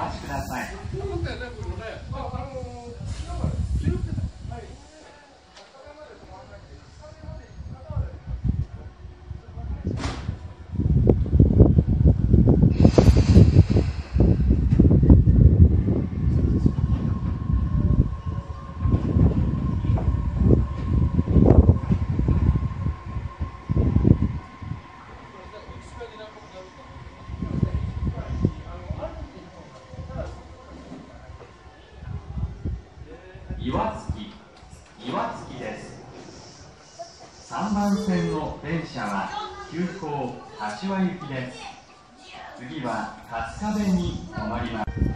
待ちください。岩槻。岩槻です。3番線の電車は急行柏行きです。次は春日部に止まります。